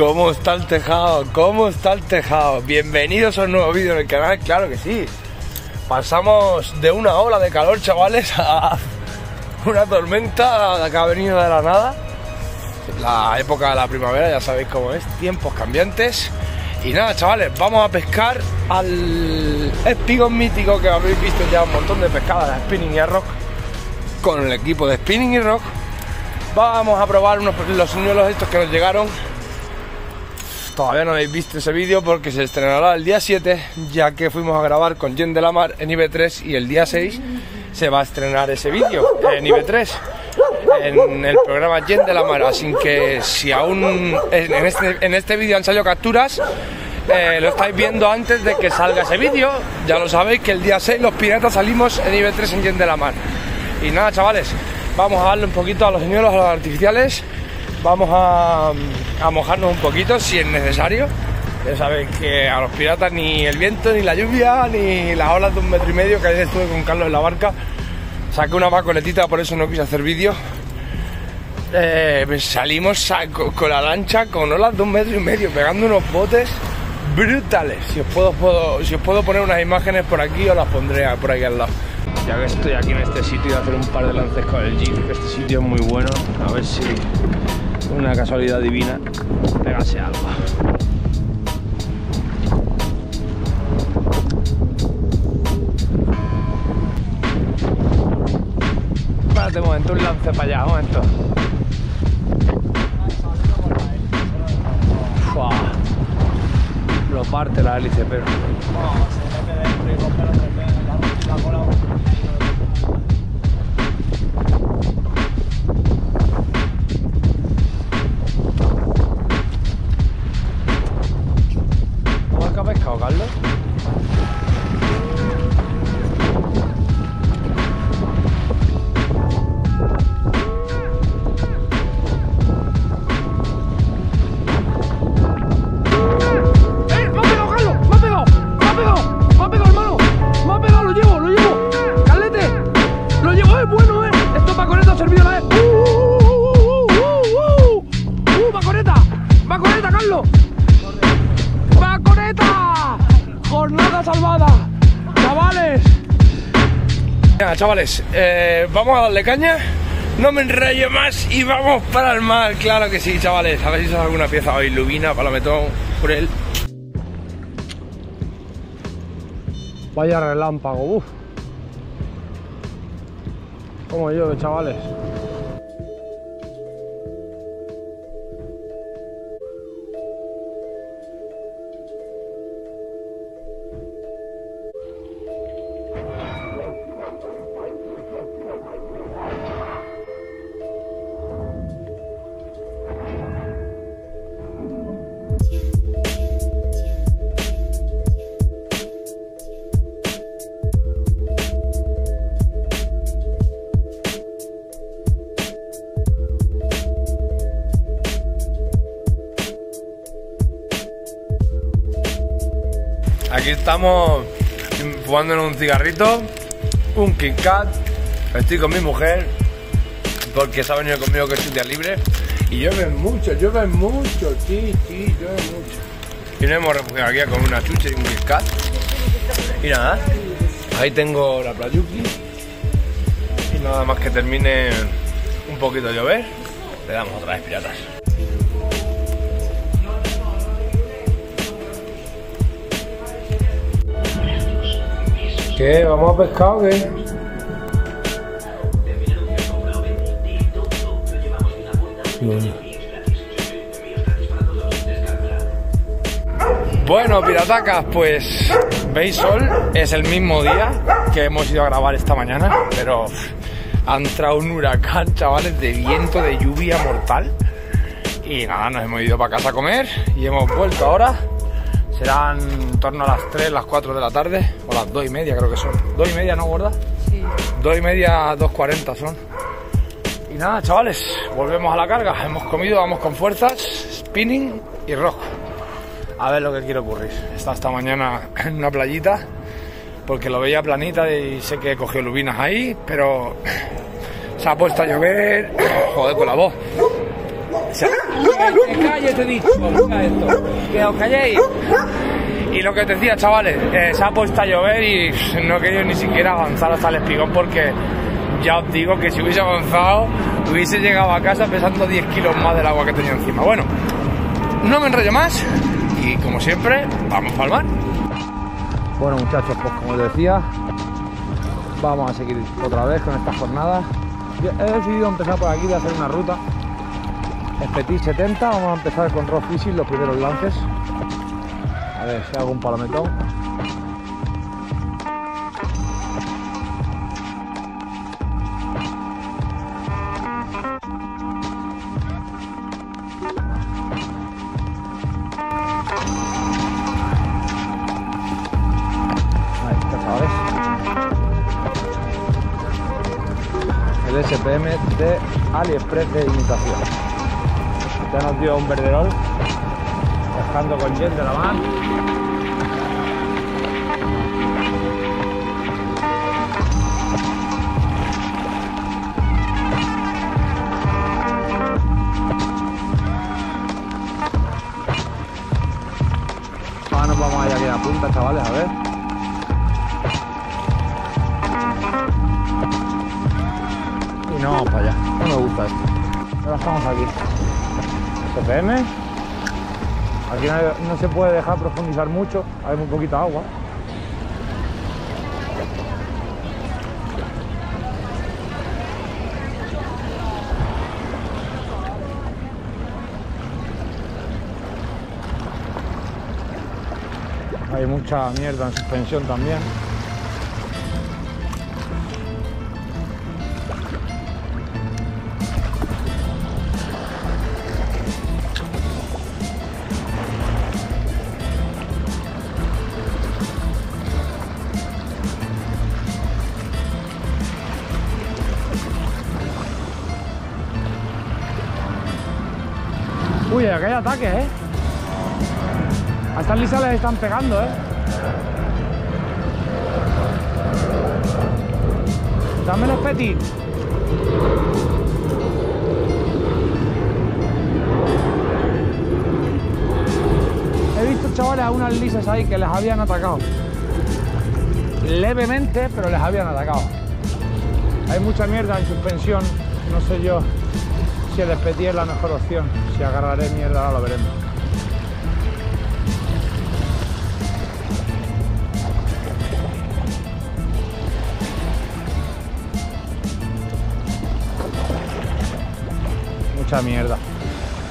¿Cómo está el tejado? ¿Cómo está el tejado? Bienvenidos a un nuevo vídeo en el canal, claro que sí. Pasamos de una ola de calor, chavales, a una tormenta que ha venido de la nada. La época de la primavera, ya sabéis cómo es, tiempos cambiantes. Y nada, chavales, vamos a pescar al espigón mítico que habéis visto ya un montón de pescadas de spinning y rock con el equipo de spinning y rock. Vamos a probar unos, los señuelos estos que nos llegaron. Todavía no habéis visto ese vídeo porque se estrenará el día 7, ya que fuimos a grabar con Jen de la Mar en IB3 y el día 6 se va a estrenar ese vídeo en IB3 en el programa Jen de la Mar. Así que si aún en este, en este vídeo han salido capturas, eh, lo estáis viendo antes de que salga ese vídeo. Ya lo sabéis que el día 6 los piratas salimos en IB3 en Jen de la Mar. Y nada, chavales, vamos a darle un poquito a los señuelos, a los artificiales. Vamos a, a mojarnos un poquito si es necesario. Ya sabéis que a los piratas ni el viento, ni la lluvia, ni las olas de un metro y medio que ayer estuve con Carlos en la barca. Saqué una vacoletita, por eso no quise hacer vídeo. Eh, pues salimos a- co- con la lancha con olas de un metro y medio, pegando unos botes brutales. Si os puedo, puedo- si os puedo poner unas imágenes por aquí, os las pondré a- por aquí al lado. Ya que estoy aquí en este sitio, de hacer un par de lances con el que este sitio es muy bueno. A ver si una casualidad divina pegase algo. Espérate un momento, un lance para allá, un momento. Lo parte la hélice, pero. Chavales, eh, vamos a darle caña. No me enrollo más y vamos para el mar. Claro que sí, chavales. A ver si sale alguna pieza hoy. Lubina, palometón, por él. Vaya relámpago, uff. Como yo, chavales. Aquí estamos fumándonos un cigarrito, un Kit Kat. Estoy con mi mujer porque se ha venido conmigo que es un día libre. Y llueve mucho, llueve mucho, sí, sí, llueve mucho. Y nos hemos refugiado aquí con una chucha y un Kit Kat. Y nada, ahí tengo la playuki. Y nada más que termine un poquito de llover, le damos otra vez piratas. ¿Qué? ¿Vamos a pescar o qué? Bueno, piratacas, pues veis sol, es el mismo día que hemos ido a grabar esta mañana, pero ha entrado un huracán, chavales, de viento, de lluvia mortal. Y nada, nos hemos ido para casa a comer y hemos vuelto ahora. Serán en torno a las 3, las 4 de la tarde, o las 2 y media creo que son. 2 y media, ¿no, gorda? Sí. 2 y media, 2.40 son. Y nada, chavales, volvemos a la carga. Hemos comido, vamos con fuerzas, spinning y rock. A ver lo que quiere ocurrir. Está esta mañana en una playita, porque lo veía planita y sé que cogió lubinas ahí, pero se ha puesto a llover. Joder, con la voz. Que te calles, te he dicho. Mira esto. Que os calléis. Y lo que te decía, chavales, eh, se ha puesto a llover y no he querido ni siquiera avanzar hasta el espigón porque ya os digo que si hubiese avanzado hubiese llegado a casa pesando 10 kilos más del agua que tenía encima. Bueno, no me enrollo más y como siempre, vamos para el mar. Bueno muchachos, pues como os decía, vamos a seguir otra vez con esta jornada. He decidido empezar por aquí de hacer una ruta. Petit 70, vamos a empezar con rock fishing los primeros lances. A ver si hago un palometón. El SPM de AliExpress de imitación. Ya nos dio un verderol, pescando con jet de la mar. Ahora nos vamos a ir aquí a la punta, chavales, a ver. Y no para allá. No me gusta esto. Ahora estamos aquí. CPM. Aquí no, hay- no se puede dejar profundizar mucho, hay muy poquita agua. Hay mucha mierda en suspensión también. Aquí hay ataques, ¿eh? A estas lisas les están pegando, ¿eh? Dame los petit. He visto, chavales, a unas lisas ahí que les habían atacado. Levemente, pero les habían atacado. Hay mucha mierda en suspensión. No sé yo si el espetí es la mejor opción. Si agarraré mierda, ahora lo veremos. Mucha mierda.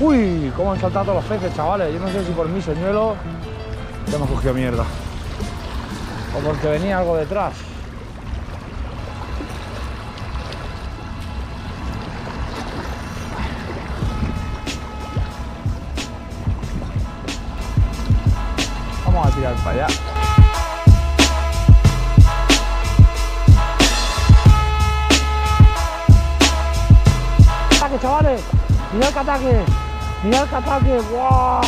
Uy, cómo han saltado los peces, chavales. Yo no sé si por mi señuelo que hemos cogido mierda. O porque venía algo detrás. Vamos a tirar para allá. ¡Ataque, chavales! ¡Mirad que ataque! ¡Mirad que ataque! ¡Guau!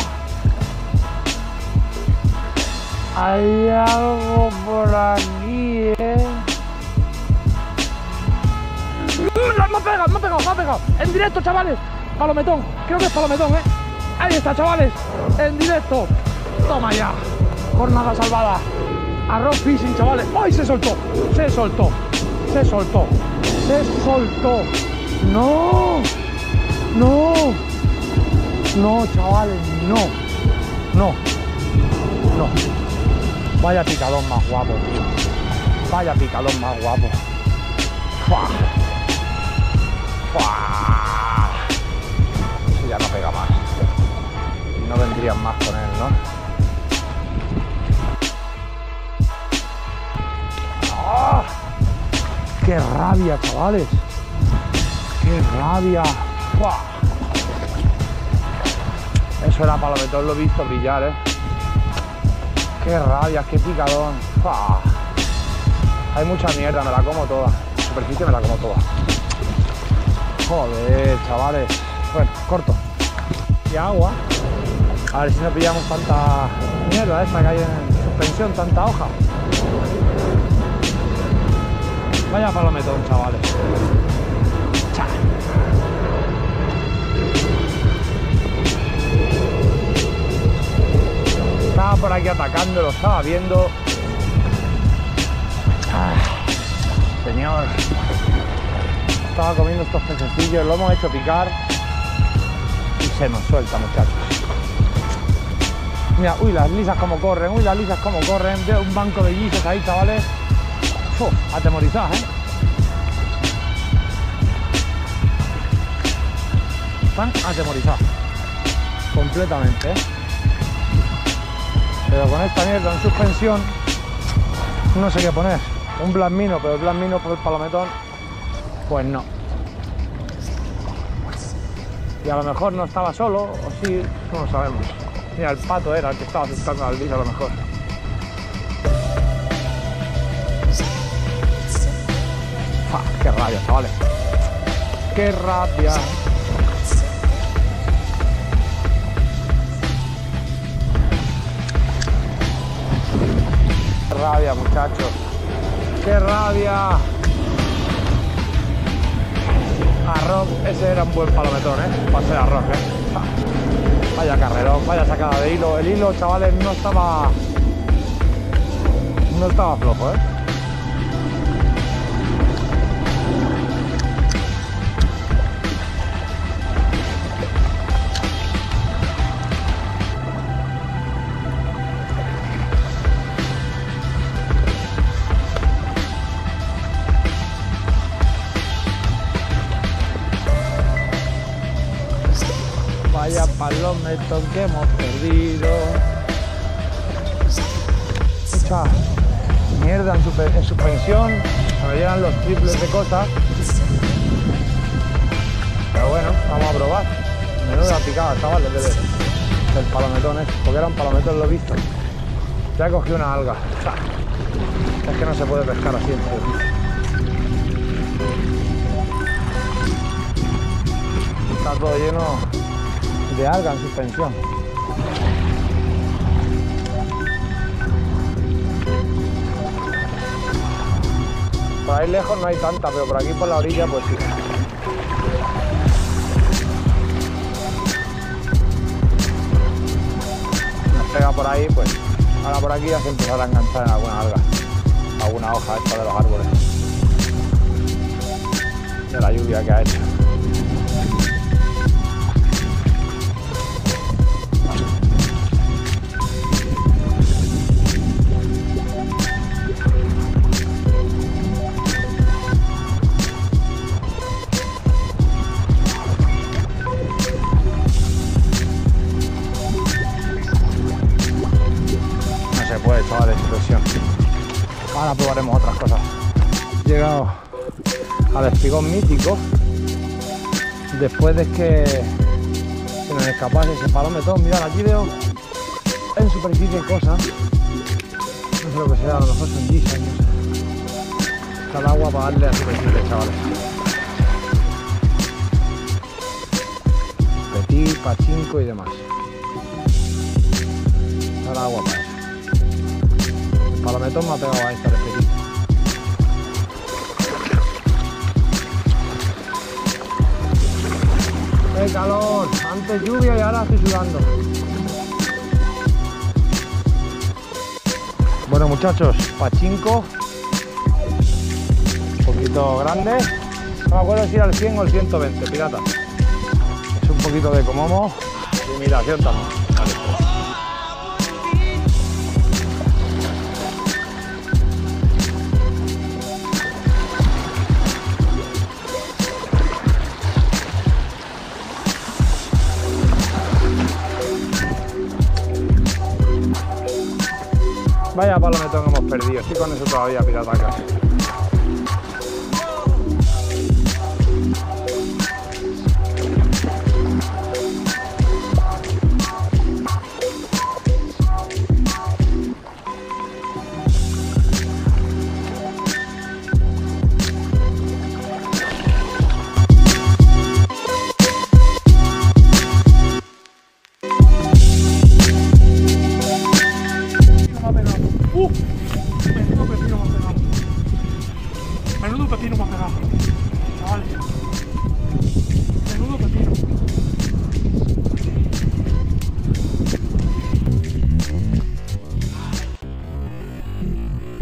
Hay algo por aquí, ¿eh? ¡Me ha pegado! ¡Me ha pegado! ¡Me ha pegado! ¡En directo, chavales! Palometón. Creo que es palometón, ¿eh? Ahí está, chavales. En directo. Toma ya. Jornada salvada. Arroz fishing, chavales. ¡Ay, se soltó! Se soltó. Se soltó. Se soltó. ¡No! ¡No! No, chavales, no. No. No. Vaya picadón más guapo, tío. Vaya picadón más guapo. ¡Fua! ¡Fua! Ya no pega más. No vendrían más con él, ¿no? ¡Qué rabia, chavales! ¡Qué rabia! ¡Fua! Eso era palometón, lo he visto brillar, ¿eh? ¡Qué rabia! ¡Qué picadón! ¡Fua! Hay mucha mierda, me la como toda. Superficie me la como toda. Joder, chavales. Bueno, corto. Y agua. A ver si no pillamos tanta mierda esta que hay en suspensión, tanta hoja. Vaya palometón, chavales. Chao. Estaba por aquí atacando, lo estaba viendo. Ah, señor. Estaba comiendo estos pececillos, lo hemos hecho picar y se nos suelta, muchachos. Mira, uy, las lisas como corren, uy, las lisas como corren. Veo un banco de guisos ahí, chavales. Atemorizadas, ¿eh? Están atemorizadas. Completamente, ¿eh? Pero con esta mierda en suspensión, no sé qué poner. Un blasmino, pero el blasmino por el palometón, pues no. Y a lo mejor no estaba solo, o sí, no lo sabemos. Mira, el pato era el que estaba asustando al bicho a lo mejor. Rabia, chavales! ¡Qué rabia! ¡Qué rabia, muchachos! ¡Qué rabia! Arroz, ese era un buen palometón, ¿eh? Para ser arroz, ¿eh? Vaya carrerón, vaya sacada de hilo. El hilo, chavales, no estaba. No estaba flojo, ¿eh? Vaya palometón que hemos perdido. Mierda en, suspensión. Se me llenan los triples de cosas. Pero bueno, vamos a probar. Menuda picada, chavales, del, del palometón, ¿eh? Porque era un palometón, lo visto. Ya cogido una alga. Es que no se puede pescar así en. Está todo lleno de alga en suspensión. Por ahí lejos no hay tanta, pero por aquí por la orilla pues sí. Nos pega por ahí, pues ahora por aquí ya se empezará a enganchar en alguna alga, alguna hoja esta de los árboles. De la lluvia que ha hecho. Después de que se nos escapase ese palometón. Mirad, aquí veo en superficie cosas. No sé lo que sea, a lo mejor son sé. Está el agua para darle a superficie, chavales. Petit, pachinko y demás. Está el agua para eso. El palometón me ha pegado a esta de ¡Qué calor! Antes lluvia y ahora estoy sudando. Bueno muchachos, pachinko. Un poquito grande. No me acuerdo si era el 100 o el 120, pirata. Es un poquito de comomo. Y imitación también. Vaya palometón hemos perdido. Estoy con eso todavía, piratacas. me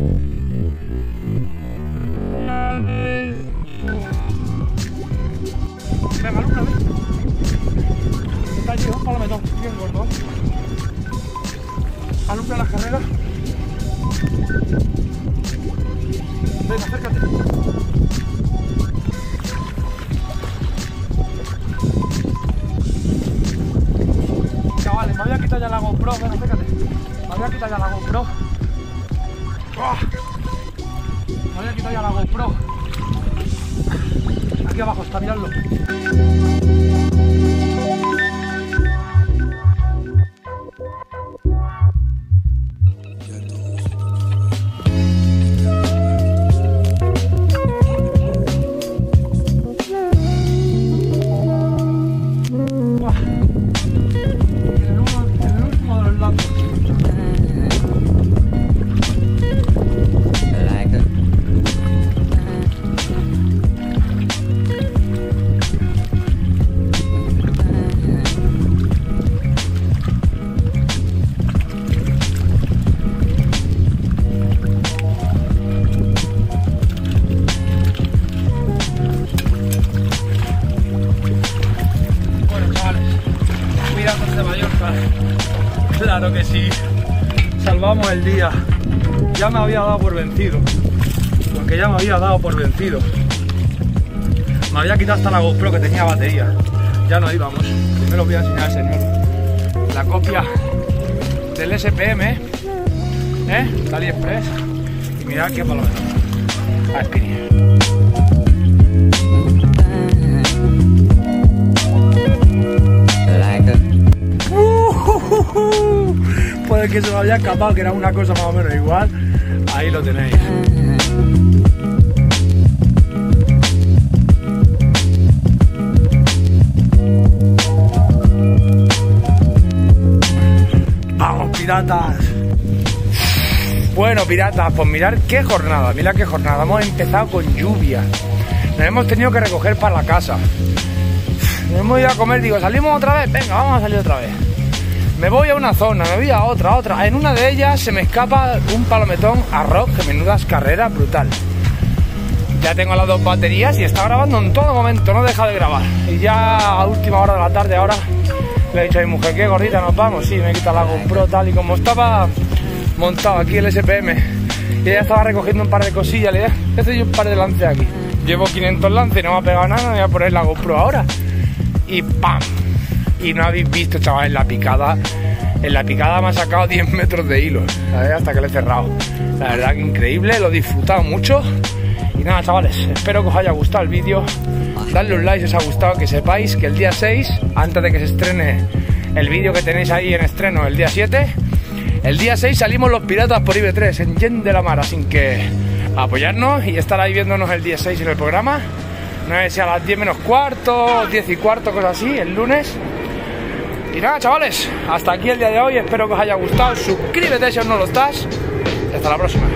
Mm-hmm. Abajo está, miradlo. Salvamos el día. Ya me había dado por vencido. Porque ya me había dado por vencido. Me había quitado hasta la GoPro que tenía batería. Ya no íbamos. Primero os voy a enseñar al señor. La copia del SPM, ¿eh? De AliExpress. Y mirad qué palomero. A Spinning. a Por que se me había escapado, que era una cosa más o menos igual. Ahí lo tenéis. Vamos, piratas. Bueno, piratas, pues mirad qué jornada, mirad qué jornada. Hemos empezado con lluvia. Nos hemos tenido que recoger para la casa. Nos hemos ido a comer, digo, ¿salimos otra vez? Venga, vamos a salir otra vez. Me voy a una zona, me voy a otra, a otra. En una de ellas se me escapa un palometón a rock, que menudas carreras, brutal. Ya tengo las dos baterías y está grabando en todo momento, no deja de grabar. Y ya a última hora de la tarde ahora le he dicho a mi mujer, qué gordita nos vamos. Sí, me quita la GoPro tal y como estaba montado aquí el SPM. Y ella estaba recogiendo un par de cosillas, le dije, "Voy a hacer yo un par de lances aquí. Llevo 500 lances no me ha pegado nada, me voy a poner la GoPro ahora. Y ¡pam! Y no habéis visto, chaval, en la picada. En la picada me ha sacado 10 metros de hilo. Hasta que le he cerrado. La verdad que increíble, lo he disfrutado mucho. Y nada, chavales, espero que os haya gustado el vídeo. Dadle un like si os ha gustado, que sepáis que el día 6, antes de que se estrene el vídeo que tenéis ahí en estreno el día 7, el día 6 salimos los piratas por IB3 en Yen de la Mar, así que apoyarnos y estar ahí viéndonos el día 6 en el programa. No sé si a las 10 menos cuarto, 10 y cuarto, cosas así, el lunes. Y nada, chavales, hasta aquí el día de hoy. Espero que os haya gustado. Suscríbete si aún no lo estás. Y hasta la próxima.